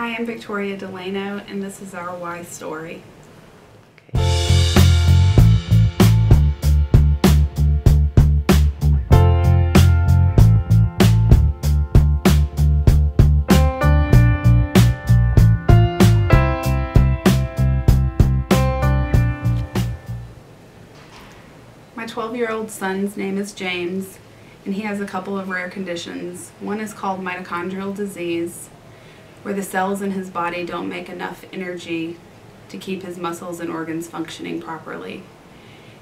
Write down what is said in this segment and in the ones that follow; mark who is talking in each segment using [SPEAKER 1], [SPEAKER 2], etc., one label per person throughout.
[SPEAKER 1] Hi, I'm Victoria DeLano, and this is our Y story. My 12 year old son's name is James, and he has a couple of rare conditions. One is called mitochondrial disease, where the cells in his body don't make enough energy to keep his muscles and organs functioning properly.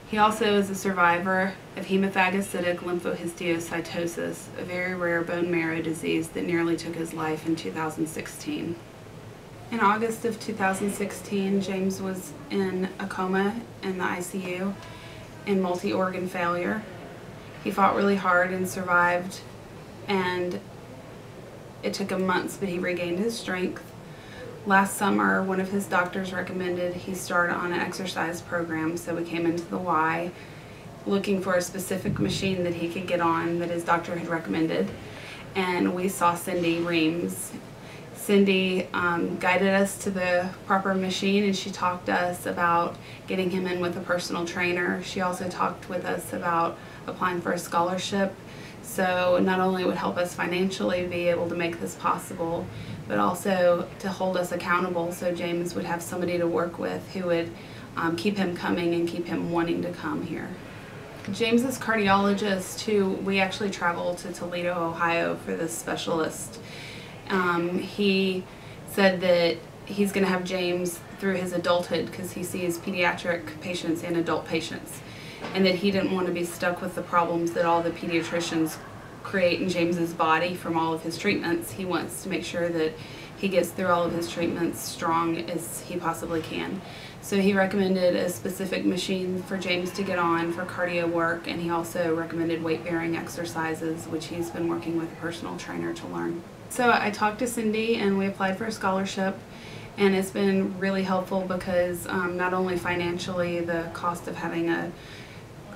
[SPEAKER 1] He also is a survivor of hemophagocytic lymphohistiocytosis, a very rare bone marrow disease that nearly took his life in 2016. In August of 2016, James was in a coma in the ICU in multi-organ failure. He fought really hard and survived and it took him months but he regained his strength. Last summer one of his doctors recommended he start on an exercise program so we came into the Y looking for a specific machine that he could get on that his doctor had recommended and we saw Cindy Reams Cindy um, guided us to the proper machine and she talked to us about getting him in with a personal trainer. She also talked with us about applying for a scholarship. So not only would help us financially be able to make this possible, but also to hold us accountable. So James would have somebody to work with who would um, keep him coming and keep him wanting to come here. James's cardiologist, who we actually traveled to Toledo, Ohio for this specialist, um, he said that he's going to have James through his adulthood because he sees pediatric patients and adult patients and that he didn't want to be stuck with the problems that all the pediatricians create in James's body from all of his treatments. He wants to make sure that he gets through all of his treatments strong as he possibly can. So he recommended a specific machine for James to get on for cardio work and he also recommended weight bearing exercises which he's been working with a personal trainer to learn. So I talked to Cindy and we applied for a scholarship and it's been really helpful because um, not only financially the cost of having a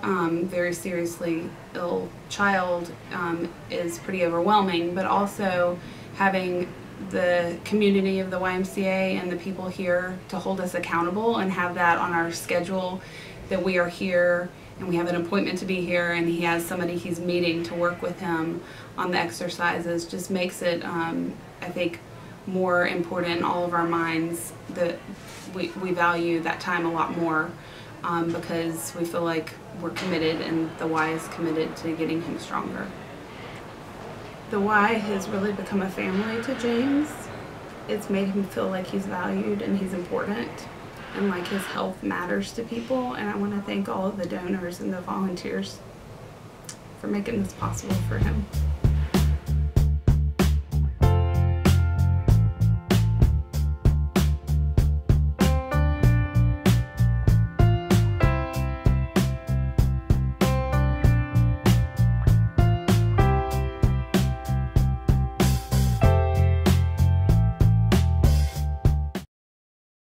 [SPEAKER 1] um, very seriously ill child um, is pretty overwhelming but also having the community of the YMCA and the people here to hold us accountable and have that on our schedule that we are here and we have an appointment to be here and he has somebody he's meeting to work with him on the exercises just makes it um, I think more important in all of our minds that we, we value that time a lot more um, because we feel like we're committed and the Y is committed to getting him stronger. The Y has really become a family to James. It's made him feel like he's valued and he's important and like his health matters to people and I want to thank all of the donors and the volunteers for making this possible for him.